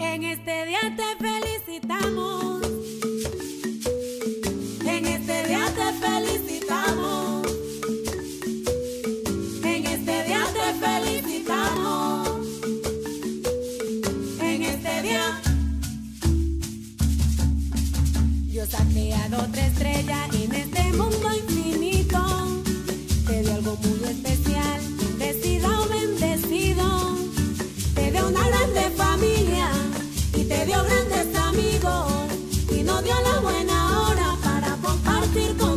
En este día te felicitamos. En este día te felicitamos. En este día te felicitamos. En este día. Dios ha creado otra estrella en este mundo infinito. Te dio algo muy especial. grande este amigo y no dio la buena hora para compartir con